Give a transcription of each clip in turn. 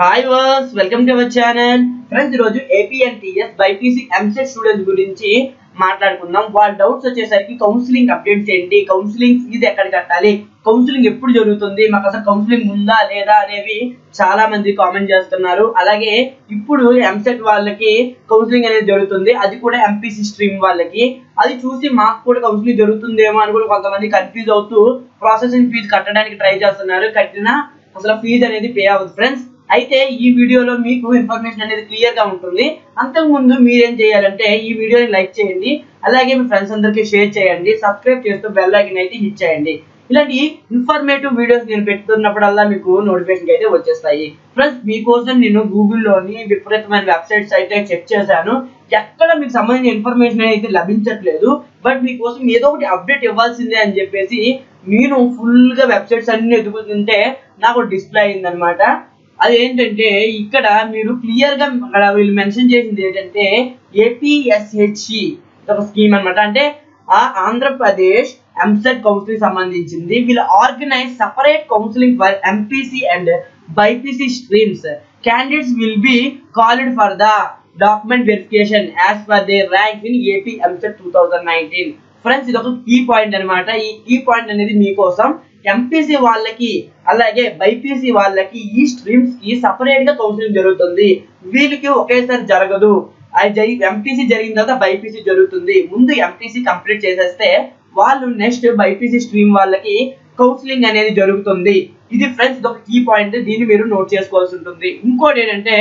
Hi viewers welcome to our channel friends ఈరోజు AP and TS BiPC EAMCET students గురించి మాట్లాడుకుందాం. వాళ్ళ doubts వచ్చేసరికి కౌన్సిలింగ్ అప్డేట్స్ ఏంటి? కౌన్సిలింగ్ ఫీజు ఎక్కడ కట్టాలి? కౌన్సిలింగ్ ఎప్పుడు జరుగుతుంది? మాకు అసలు కౌన్సిలింగ్ ఉందా లేదా అనేవి చాలా మంది కామెంట్ చేస్తున్నారు. అలాగే ఇప్పుడు ఎంసెట్ వాళ్ళకి కౌన్సిలింగ్ అనేది జరుగుతుంది. అది కూడా ఎంపీసీ స్ట్రీమ్ వాళ్ళకి. అది చూసి మాకు కూడా కౌన్సిలింగ్ జరుగుతుందేమో అని కూడా కొంతమంది కన్ఫ్యూజ్ అవుతూ ప్రాసెసింగ్ ఫీజు కట్టడానికి ట్రై చేస్తున్నారు. కట్టినా అసలు ఫీజు అనేది పే అవ్వదు. ఫ్రెండ్స్ అయితే ఈ వీడియోలో మీకు ఇన్ఫర్మేషన్ అనేది క్లియర్గా ఉంటుంది. అంతకుముందు మీరేం చేయాలంటే ఈ వీడియోని లైక్ చేయండి. అలాగే మీ ఫ్రెండ్స్ అందరికీ షేర్ చేయండి. సబ్స్క్రైబ్ చేస్తూ బెల్ ఐకన్ అయితే హిట్ చేయండి. ఇలాంటి ఇన్ఫర్మేటివ్ వీడియోస్ నేను పెట్టుతున్నప్పుడల్లా మీకు నోటిఫికేషన్ అయితే వచ్చేస్తాయి. ఫ్రెండ్స్ మీకోసం నేను గూగుల్లోని విపరీతమైన వెబ్సైట్స్ అయితే చెక్ చేశాను. ఎక్కడ మీకు సంబంధించిన ఇన్ఫర్మేషన్ అయితే లభించట్లేదు. బట్ మీకోసం ఏదో ఒకటి అప్డేట్ ఇవ్వాల్సిందే అని చెప్పేసి నేను ఫుల్గా వెబ్సైట్స్ అన్ని ఎదుగుతుంటే నాకు డిస్ప్లే అయిందనమాట అది ఏంటంటే ఇక్కడ మీరు క్లియర్గా అక్కడ వీళ్ళు మెన్షన్ చేసింది ఏంటంటే ఏపీఎస్హెచ్ఈ ఒక స్కీమ్ అనమాట అంటే ఆ ఆంధ్రప్రదేశ్ ఎంసెట్ కౌన్సిలింగ్ సంబంధించింది. వీళ్ళు organise separate counselling for MPC and BiPC streams candidates will be called for the document verification as per the rank in AP EAMCET two thousand nineteen friends ఇది ఒక కీ పాయింట్ అనమాట ఈ key point అనేది మీకోసం MPC వాళ్ళకి అలాగే BiPC వాళ్ళకి ఈ స్ట్రీమ్స్కి సపరేట్గా కౌన్సిలింగ్ జరుగుతుంది. వీళ్ళకి ఒకేసారి జరగదు. అది ఎంపీసీ జరిగిన తర్వాత బైపీసీ జరుగుతుంది. ముందు ఎంపీసీ కంప్లీట్ చేసేస్తే వాళ్ళు నెక్స్ట్ బైపీసీ స్ట్రీమ్ వాళ్ళకి కౌన్సిలింగ్ అనేది జరుగుతుంది. ఇది ఫ్రెండ్స్ ఇది ఒక కీ పాయింట్ దీన్ని మీరు నోట్ చేసుకోవాల్సి ఉంటుంది. ఇంకోటి ఏంటంటే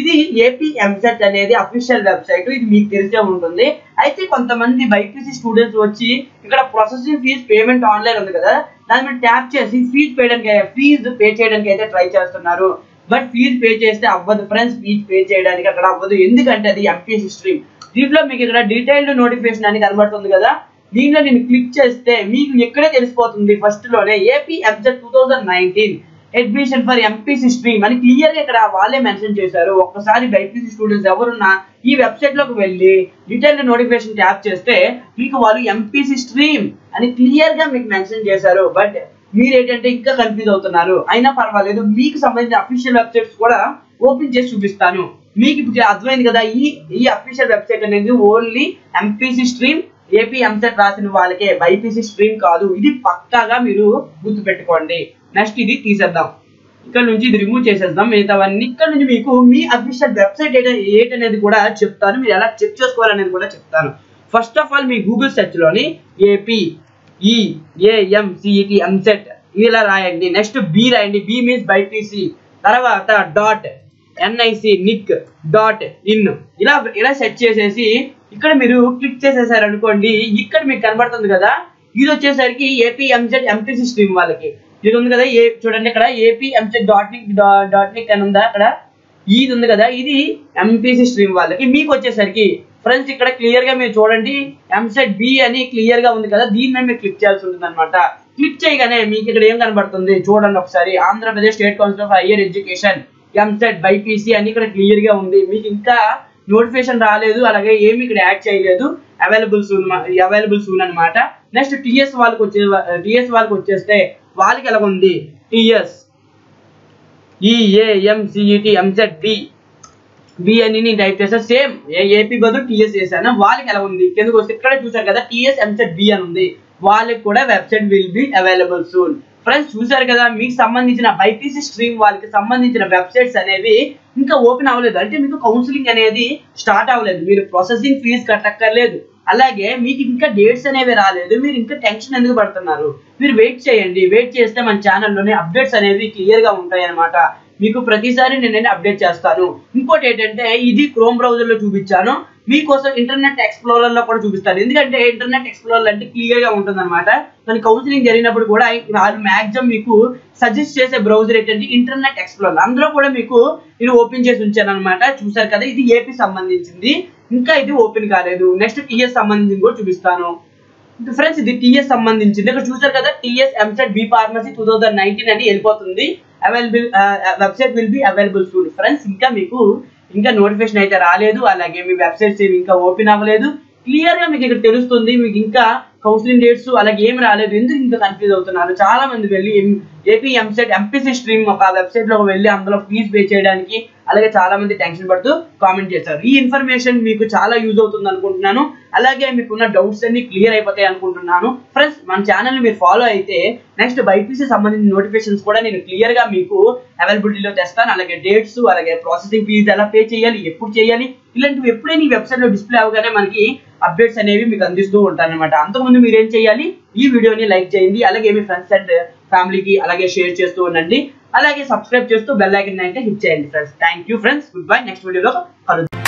ఇది ఏపీ ఎంసెట్ అనేది అఫీషియల్ వెబ్సైట్ ఇది మీకు తెలిసే ఉంటుంది. అయితే కొంతమంది బైపీసీ స్టూడెంట్స్ వచ్చి ఇక్కడ ప్రొసెసింగ్ ఫీజ్ పేమెంట్ ఆన్లైన్ ఉంది కదా. దాని మీద ట్యాప్ చేసి ఫీజు పేయడానికి ఫీజు పే చేయడానికి అయితే ట్రై చేస్తున్నారు. బట్ ఫీజు పే చేస్తే అవ్వదు. ఫ్రెండ్స్ ఫీజు పే చేయడానికి అక్కడ అవ్వదు. ఎందుకంటే అది ఎంపీసీ స్ట్రీమ్ దీంట్లో మీకు ఇక్కడ డీటెయిల్డ్ నోటిఫికేషన్ అని కనబడుతుంది కదా. దీంట్లో నేను క్లిక్ చేస్తే మీకు ఇక్కడే తెలిసిపోతుంది ఫస్ట్లోనే AP EAMCET two thousand nineteen admission for MPC stream అని క్లియర్గా ఇక్కడ వాళ్ళే మెన్షన్ చేశారు. ఒక్కసారి బైపీసీ స్టూడెంట్స్ ఎవరున్నా ఈ వెబ్సైట్లోకి వెళ్ళి డీటెయిల్డ్ నోటిఫికేషన్ ట్యాప్ చేస్తే మీకు వాళ్ళు ఎంపీసీ స్ట్రీమ్ అని క్లియర్గా మీకు మెన్షన్ చేశారు. బట్ మీరు ఏంటంటే ఇంకా కన్ఫ్యూజ్ అవుతున్నారు. అయినా పర్వాలేదు మీకు సంబంధించిన అఫీషియల్ వెబ్సైట్స్ కూడా ఓపెన్ చేసి చూపిస్తాను. మీకు ఇప్పుడు అర్థమైంది కదా ఈ ఈ అఫీషియల్ వెబ్సైట్ అనేది only MPC stream AP EAMCET రాసిన వాళ్ళకే. బైపీసీ స్ట్రీమ్ కాదు. ఇది పక్కాగా మీరు గుర్తుపెట్టుకోండి. నెక్స్ట్ ఇది తీసేద్దాం. ఇక్కడ నుంచి ఇది రిమూవ్ చేసేద్దాం. మిగతావన్నీ ఇక్కడ నుంచి మీకు మీ అఫీషియల్ వెబ్సైట్ ఏంటనేది కూడా చెప్తాను. మీరు ఎలా చెక్ చేసుకోవాలనేది కూడా చెప్తాను. ఫస్ట్ ఆఫ్ ఆల్ మీ గూగుల్ సెర్చ్లోని ఏపీ ఈ ఏఎంసిఈటి ఎంసెట్ ఇలా రాయండి. నెక్స్ట్ బి రాయండి. బి మీన్స్ బైపీసీ తర్వాత dot NIC nic dot in ఇలా ఇలా సెర్చ్ చేసేసి ఇక్కడ మీరు క్లిక్ చేసేసారు అనుకోండి ఇక్కడ మీకు కనబడుతుంది కదా. ఇది వచ్చేసరికి ఏపీ ఎంసెట్ ఎంపీసీ స్ట్రీమ్ వాళ్ళకి. ఇది ఉంది కదా ఏ చూడండి ఇక్కడ AP EAMCET dot nic dot nic అని ఉందా అక్కడ? ఇది ఉంది కదా ఇది ఎంపీసీ స్ట్రీమ్ వాళ్ళకి మీకు వచ్చేసరికి ఫ్రెండ్స్ ఇక్కడ క్లియర్గా మీరు చూడండి ఎంసెట్ బి అని క్లియర్గా ఉంది కదా దీని మీద మీరు క్లిక్ చేయాల్సి ఉంటుంది అనమాట క్లిక్ చేయగానే మీకు ఇక్కడ ఏం కనబడుతుంది? చూడండి ఒకసారి Andhra Pradesh state council of higher education EAMCET BiPC అని ఇక్కడ క్లియర్గా ఉంది. మీకు ఇంకా నోటిఫికేషన్ రాలేదు అలాగే ఏమి ఇక్కడ యాడ్ చేయలేదు. అవైలబుల్ సూన్ అవైలబుల్ సూన్ అనమాట నెక్స్ట్ టిఎస్ వాళ్ళకి వచ్చే టిఎస్ వాళ్ళకి వచ్చేస్తే వాళ్ళకి ఎలా ఉంది? TS EAMCET EAMCET B B type చేస్తే సేమ్ ఏపీ బదులు టిఎస్ చేశాను. వాళ్ళకి ఎలా ఉంది? కిందకు వస్తే ఇక్కడే చూసారు కదా టిఎస్ ఎంసెట్ బి అని ఉంది. వాళ్ళకి కూడా website will be available soon friends చూసారు కదా మీకు సంబంధించిన బైపీసీ స్ట్రీమ్ వాళ్ళకి సంబంధించిన వెబ్సైట్స్ అనేవి ఇంకా ఓపెన్ అవ్వలేదు. అంటే మీకు కౌన్సిలింగ్ అనేది స్టార్ట్ అవ్వలేదు. మీరు ప్రాసెసింగ్ ఫీజు కట్టక్కర్లేదు. అలాగే మీకు ఇంకా డేట్స్ అనేవి రాలేదు మీరు ఇంకా టెన్షన్ ఎందుకు పడుతున్నారు? మీరు వెయిట్ చేయండి వెయిట్ చేస్తే మన ఛానల్లోనే అప్డేట్స్ అనేవి క్లియర్గా ఉంటాయి అన్నమాట. మీకు ప్రతిసారి నేను అప్డేట్ చేస్తాను. ఇంకోటి ఏంటంటే ఇది క్రోమ్ బ్రౌజర్లో చూపించాను. మీకోసం ఇంటర్నెట్ ఎక్స్ప్లోరర్లో కూడా చూపిస్తాను. ఎందుకంటే ఇంటర్నెట్ ఎక్స్ప్లోరర్ అంటే క్లియర్గా ఉంటుంది అనమాట దాని కౌన్సిలింగ్ జరిగినప్పుడు కూడా వాళ్ళు మాక్సిమం మీకు సజెస్ట్ చేసే బ్రౌజర్ ఏంటంటే ఇంటర్నెట్ ఎక్స్ప్లోరర్ అందులో కూడా మీకు నేను ఓపెన్ చేసి ఉంచాను అనమాట చూసారు కదా ఇది ఏపీ సంబంధించింది. ఇంకా ఇది ఓపెన్ కాలేదు. నెక్స్ట్ టీఎస్ సంబంధించింది కూడా చూపిస్తాను. ఫ్రెండ్స్ ఇది టీఎస్ సంబంధించింది. ఇక్కడ చూసారు కదా TS EAMCET B pharmacy two thousand nineteen అని వెళ్ళిపోతుంది. Available website will be available soon friends ఇంకా మీకు ఇంకా నోటిఫికేషన్ అయితే రాలేదు. అలాగే మీ వెబ్సైట్స్ ఏమి ఇంకా ఓపెన్ అవ్వలేదు. క్లియర్గా మీకు ఇక్కడ తెలుస్తుంది. మీకు ఇంకా కౌన్సిలింగ్ డేట్స్ అలాగే ఏం రాలేదు. ఎందుకు ఇంకా కన్ఫ్యూజ్ అవుతున్నారు? చాలా మంది వెళ్ళి ఏపీ ఎంసెట్ ఎంపీసీ స్ట్రీమ్ ఒక వెబ్సైట్లో వెళ్ళి అందులో ఫీజు పే చేయడానికి అలాగే చాలా మంది టెన్షన్ పడుతూ కామెంట్ చేశారు ఈ ఇన్ఫర్మేషన్ మీకు చాలా యూజ్ అవుతుంది అనుకుంటున్నాను. అలాగే మీకున్న డౌట్స్ అన్ని క్లియర్ అయిపోతాయి అనుకుంటున్నాను. ఫ్రెండ్స్ మన ఛానల్ మీరు ఫాలో అయితే నెక్స్ట్ బైపీసీ సంబంధించిన నోటిఫికేషన్స్ కూడా నేను క్లియర్గా మీకు అవైలబిలిటీలో తెస్తాను. అలాగే డేట్స్ అలాగే ప్రాసెసింగ్ ఫీజు ఎలా పే చేయాలి ఎప్పుడు చేయాలి ఇలాంటివి ఎప్పుడైనా ఈ వెబ్సైట్లో డిస్ప్లే అవగానే మనకి అప్డేట్స్ అనేవి మీకు అందిస్తూ ఉంటాను అనమాట అంతకుముందు మీరు ఏం చేయాలి? ఈ వీడియోని లైక్ చేయండి. అలాగే మీ ఫ్రెండ్స్ అండ్ ఫ్యామిలీకి అలాగే షేర్ చేస్తూ ఉండండి. అలాగే సబ్స్క్రైబ్ చేస్తూ బెల్ ఐకన్ అయితే హిట్ చేయండి friends thank you friends good bye next వీడియోలో కలుద్దాం.